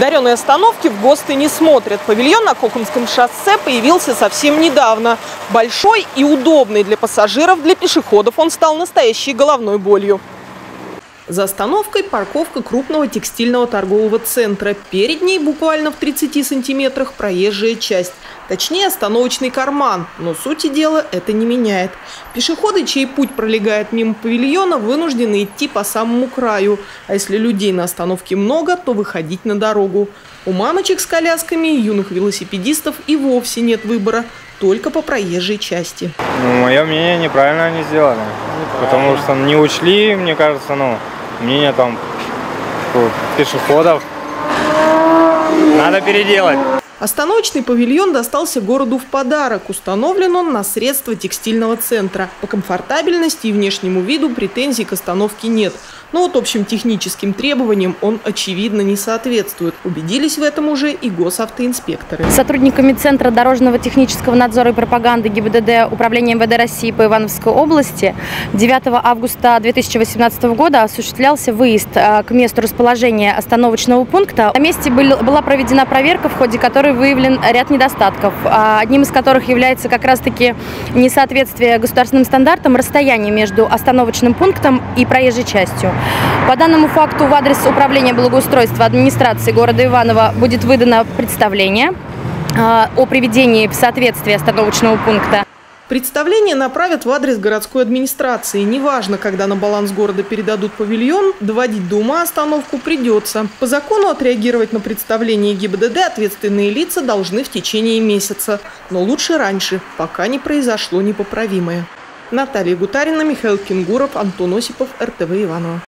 Дареные остановки в ГОСТы не смотрят. Павильон на Кокумском шоссе появился совсем недавно. Большой и удобный для пассажиров, для пешеходов он стал настоящей головной болью. За остановкой парковка крупного текстильного торгового центра. Перед ней буквально в 30 сантиметрах проезжая часть. Точнее, остановочный карман. Но сути дела это не меняет. Пешеходы, чей путь пролегает мимо павильона, вынуждены идти по самому краю. А если людей на остановке много, то выходить на дорогу. У мамочек с колясками и юных велосипедистов и вовсе нет выбора. Только по проезжей части. Мое мнение, неправильно они сделали. Потому что не учли, мне кажется, ну, мнение там пешеходов. Надо переделать. Остановочный павильон достался городу в подарок. Установлен он на средства текстильного центра. По комфортабельности и внешнему виду претензий к остановке нет. Но вот общим техническим требованиям он, очевидно, не соответствует. Убедились в этом уже и госавтоинспекторы. Сотрудниками Центра дорожного технического надзора и пропаганды ГИБДД Управления МВД России по Ивановской области 9 августа 2018 года осуществлялся выезд э, к месту расположения остановочного пункта. На месте была проведена проверка, в ходе которой выявлен ряд недостатков, а одним из которых является как раз-таки несоответствие государственным стандартам расстояния между остановочным пунктом и проезжей частью. По данному факту в адрес Управления благоустройства администрации города Иваново будет выдано представление а, о приведении в соответствие остановочного пункта. Представление направят в адрес городской администрации. Неважно, когда на баланс города передадут павильон, доводить до ума остановку придется. По закону отреагировать на представление ГИБДД ответственные лица должны в течение месяца. Но лучше раньше, пока не произошло непоправимое. Наталья Гутарина, Михаил Кенгуров, Антон Осипов, РТВ Иванова.